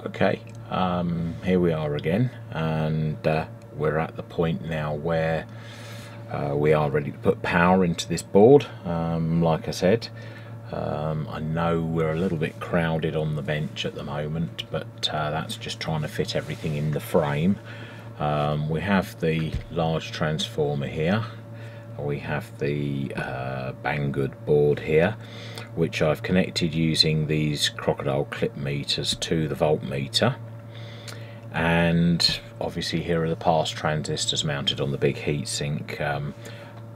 Okay, um, here we are again, and uh, we're at the point now where uh, we are ready to put power into this board. Um, like I said, um, I know we're a little bit crowded on the bench at the moment, but uh, that's just trying to fit everything in the frame. Um, we have the large transformer here. We have the uh, Banggood board here, which I've connected using these crocodile clip meters to the voltmeter. And obviously here are the pass transistors mounted on the big heatsink. Um,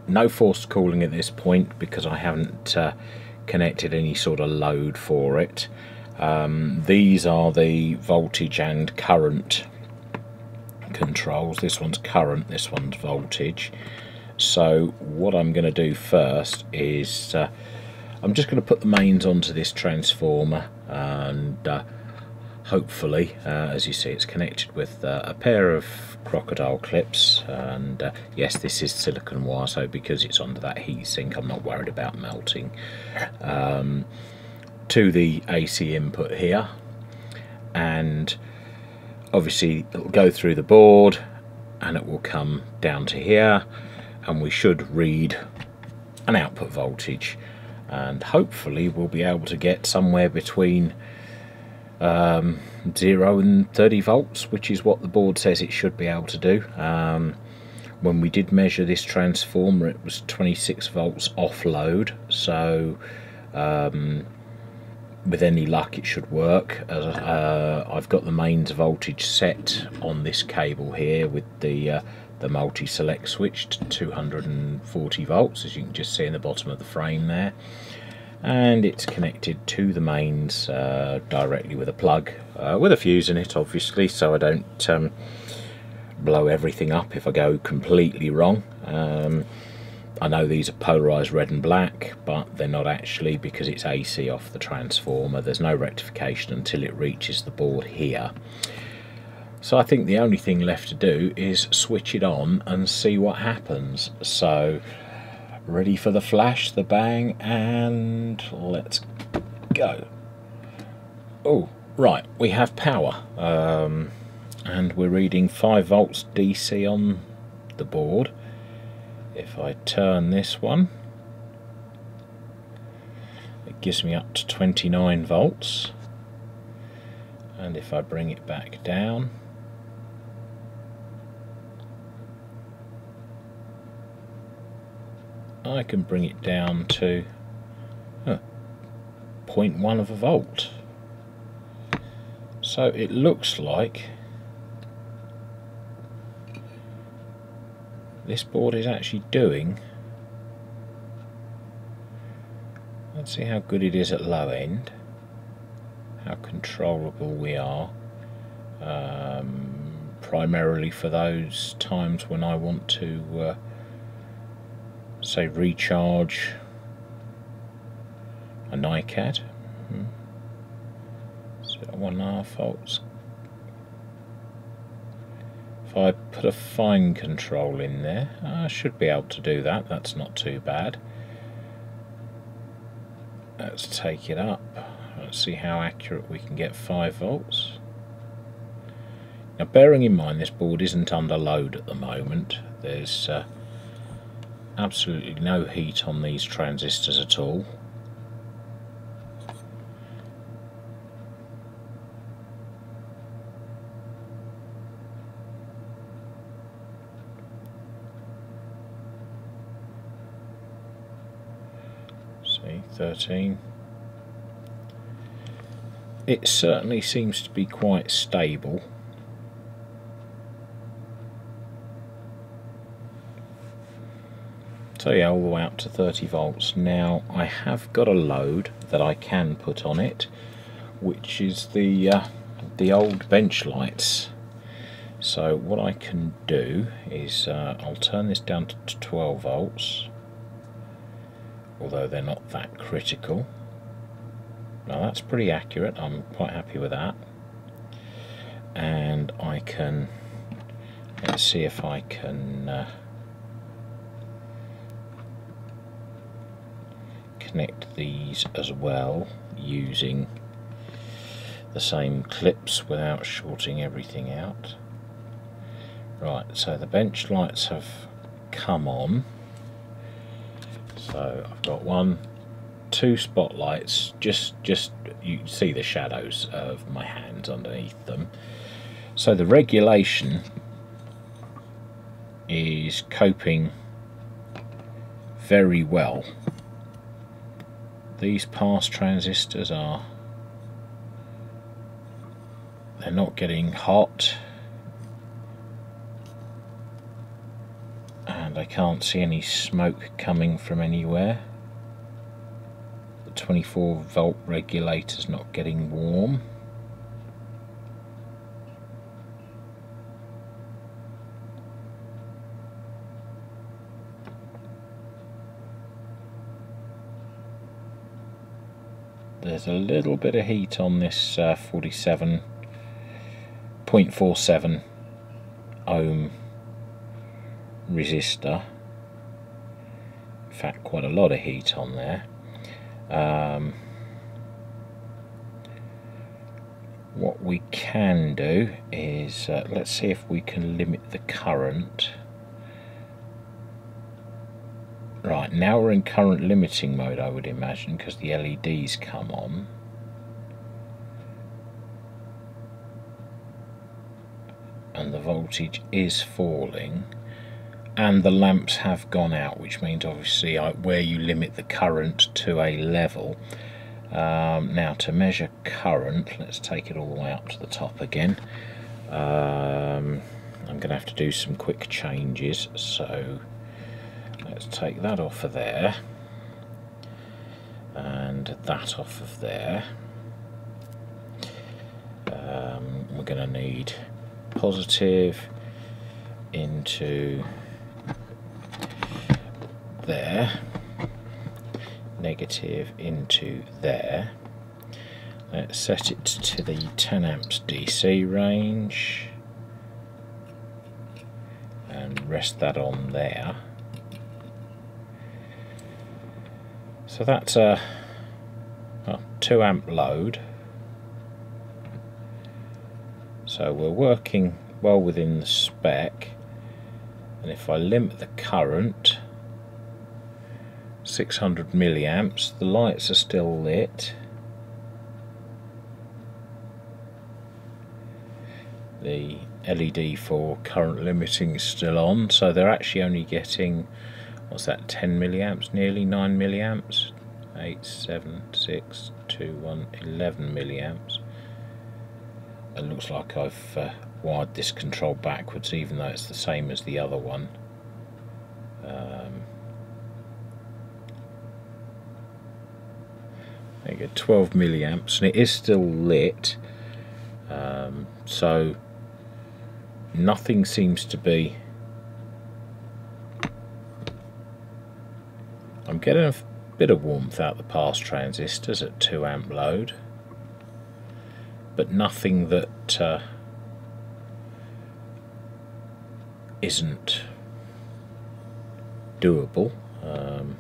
no forced cooling at this point because I haven't uh, connected any sort of load for it. Um, these are the voltage and current controls. This one's current, this one's voltage. So what I'm going to do first is uh, I'm just going to put the mains onto this transformer and uh, hopefully, uh, as you see, it's connected with uh, a pair of crocodile clips and uh, yes this is silicon wire so because it's under that heatsink I'm not worried about melting. Um, to the AC input here and obviously it'll go through the board and it will come down to here and we should read an output voltage and hopefully we'll be able to get somewhere between um, 0 and 30 volts which is what the board says it should be able to do. Um, when we did measure this transformer it was 26 volts off load so um, with any luck it should work. Uh, I've got the mains voltage set on this cable here with the uh, the multi-select switch to 240 volts as you can just see in the bottom of the frame there. And it's connected to the mains uh, directly with a plug uh, with a fuse in it obviously so I don't um, blow everything up if I go completely wrong. Um, I know these are polarized red and black but they're not actually because it's AC off the transformer. There's no rectification until it reaches the board here so I think the only thing left to do is switch it on and see what happens so ready for the flash, the bang, and let's go. Oh, right, we have power. Um, and we're reading 5 volts DC on the board. If I turn this one, it gives me up to 29 volts. And if I bring it back down, I can bring it down to uh, 0.1 of a volt. So it looks like this board is actually doing let's see how good it is at low end how controllable we are um, primarily for those times when I want to uh, say recharge a NiCad. Hmm. So one and a half volts. If I put a fine control in there, I should be able to do that. That's not too bad. Let's take it up. Let's see how accurate we can get 5 volts. Now bearing in mind this board isn't under load at the moment, there's uh, absolutely no heat on these transistors at all. See, 13. It certainly seems to be quite stable. So yeah, all the way up to 30 volts. Now I have got a load that I can put on it, which is the uh, the old bench lights. So what I can do is uh, I'll turn this down to 12 volts, although they're not that critical. Now that's pretty accurate, I'm quite happy with that. And I can, let's see if I can uh, connect these as well using the same clips without shorting everything out. Right, so the bench lights have come on. So I've got one, two spotlights, just just you see the shadows of my hands underneath them. So the regulation is coping very well. These pass transistors are they're not getting hot and I can't see any smoke coming from anywhere. The 24 volt regulator's not getting warm. There's a little bit of heat on this uh, 47.47 ohm resistor. In fact quite a lot of heat on there. Um, what we can do is uh, let's see if we can limit the current Right, now we're in current limiting mode, I would imagine, because the LEDs come on. And the voltage is falling. And the lamps have gone out, which means obviously where you limit the current to a level. Um, now to measure current, let's take it all the way up to the top again. Um, I'm going to have to do some quick changes, so let's take that off of there. And that off of there. Um, we're going to need positive into there. Negative into there. Let's set it to the 10 amps DC range. And rest that on there So that's a, a 2 amp load. So we're working well within the spec. And if I limit the current, 600 milliamps, the lights are still lit. The LED for current limiting is still on, so they're actually only getting what's that 10 milliamps? Nearly 9 milliamps? 8 7 6 2 1 11 milliamps. It looks like I've uh, wired this control backwards even though it's the same as the other one. Um, there you go 12 milliamps and it is still lit. Um, so nothing seems to be I'm getting a bit of warmth out the pass transistors at 2 amp load. But nothing that uh, not doable um,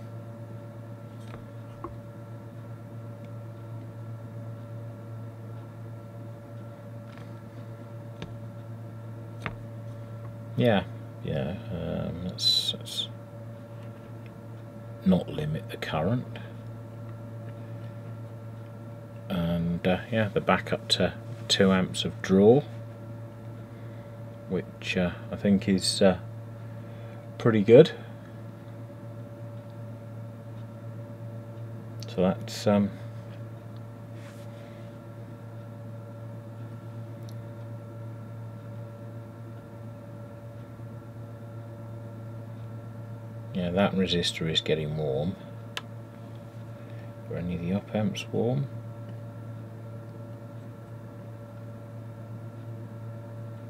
yeah yeah um, that's, that's not limit the current. And uh, yeah the backup to 2 amps of draw which uh, I think is uh, pretty good. So that's um, Yeah, that resistor is getting warm. Are any of the op amps warm?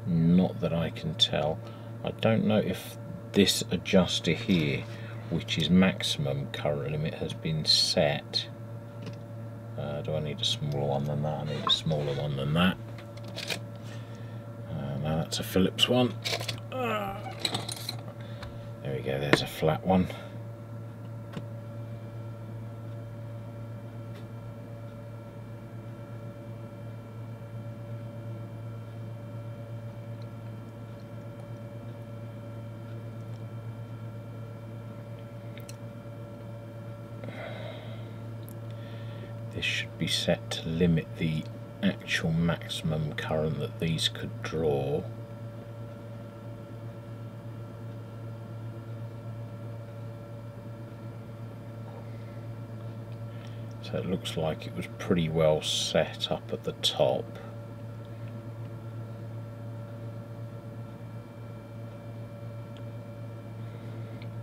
Not that I can tell. I don't know if this adjuster here, which is maximum current limit, has been set. Uh, do I need a smaller one than that? I need a smaller one than that. Uh, now that's a Phillips one go, there's a flat one. This should be set to limit the actual maximum current that these could draw so it looks like it was pretty well set up at the top.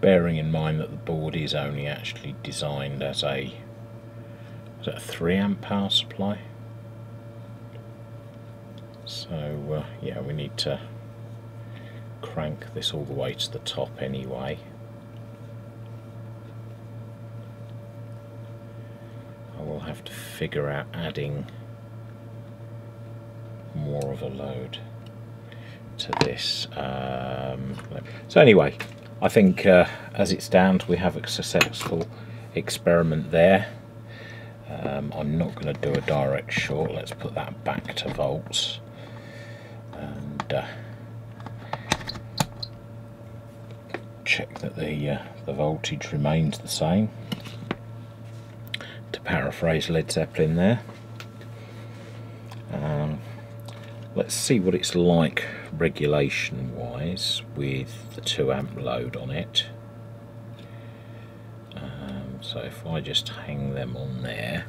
Bearing in mind that the board is only actually designed as a is a 3 amp power supply? So uh, yeah we need to crank this all the way to the top anyway I have to figure out adding more of a load to this um, so anyway I think uh, as it stands we have a successful experiment there. Um, I'm not going to do a direct short, let's put that back to volts. And uh, check that the, uh, the voltage remains the same. Paraphrase Led Zeppelin there. Um, let's see what it's like regulation wise with the 2 amp load on it. Um, so if I just hang them on there.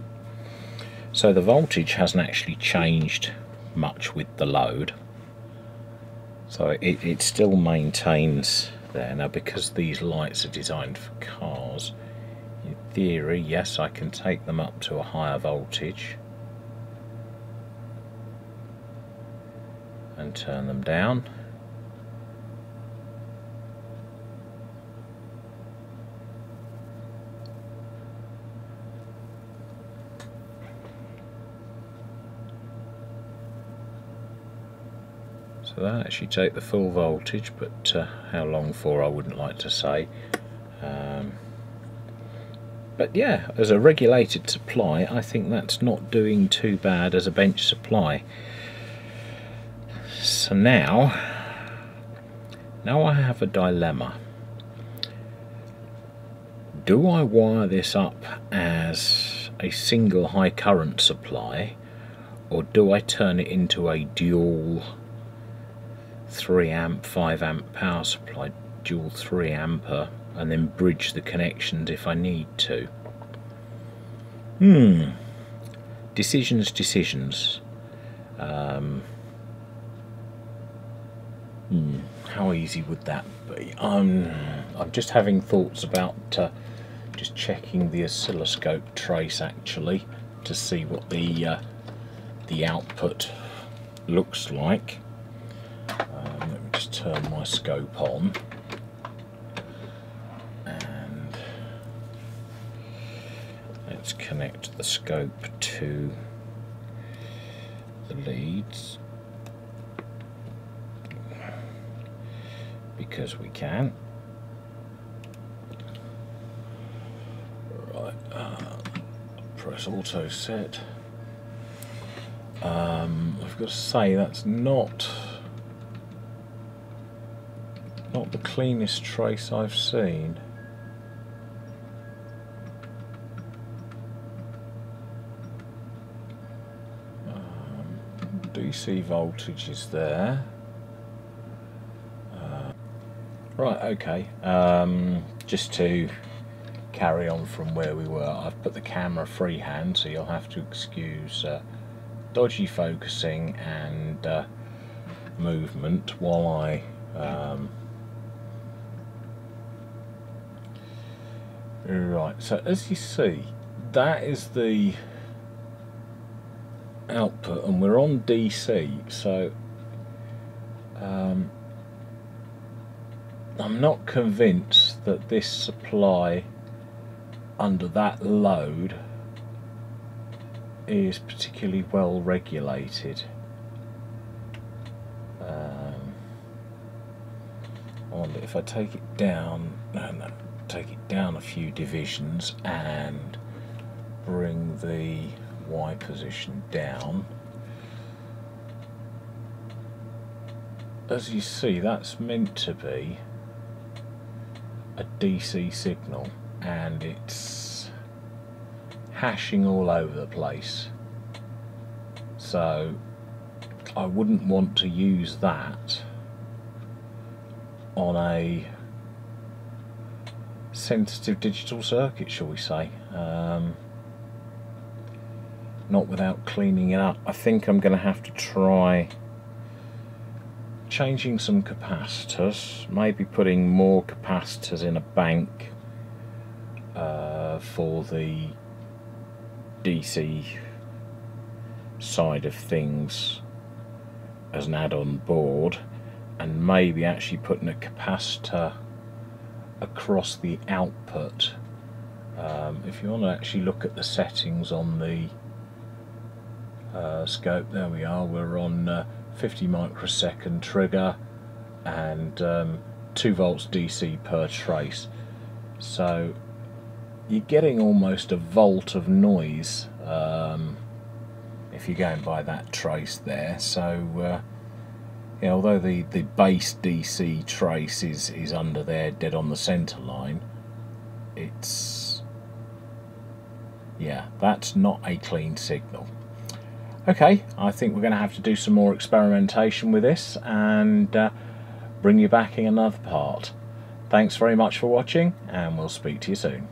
So the voltage hasn't actually changed much with the load. So it, it still maintains there. Now because these lights are designed for cars theory yes I can take them up to a higher voltage and turn them down. So that actually take the full voltage, but uh, how long for I wouldn't like to say. But yeah, as a regulated supply, I think that's not doing too bad as a bench supply. So now, now I have a dilemma. Do I wire this up as a single high current supply or do I turn it into a dual 3 amp, 5 amp power supply, dual 3 ampere and then bridge the connections if I need to? Hmm. Decisions, decisions. Um, Hmm, how easy would that be? I'm, I'm just having thoughts about uh, just checking the oscilloscope trace actually to see what the uh, the output looks like. Um, let me just turn my scope on. And let's connect the scope to the leads. because we can. Right, uh, press auto set. Um, I've got to say that's not not the cleanest trace I've seen. Um, DC voltage is there. Right, okay. Um, just to carry on from where we were, I've put the camera freehand, so you'll have to excuse uh, dodgy focusing and uh, movement while I um, right so as you see that is the output and we're on DC so um, I'm not convinced that this supply under that load is particularly well regulated. Um, I wonder if I take it down, no, no, take it down a few divisions and bring the Y position down. As you see, that's meant to be a DC signal and it's hashing all over the place. So I wouldn't want to use that on a sensitive digital circuit, shall we say. Um, not without cleaning it up. I think I'm going to have to try changing some capacitors, maybe putting more capacitors in a bank uh, for the DC side of things as an add-on board and maybe actually putting a capacitor across the output um, if you want to actually look at the settings on the uh, scope. There we are. We're on uh, 50 microsecond trigger and um, 2 volts DC per trace. So you're getting almost a volt of noise um, if you're going by that trace there. So uh, yeah, although the, the base DC trace is, is under there dead on the centre line it's yeah that's not a clean signal Okay, I think we're going to have to do some more experimentation with this and uh, bring you back in another part. Thanks very much for watching and we'll speak to you soon.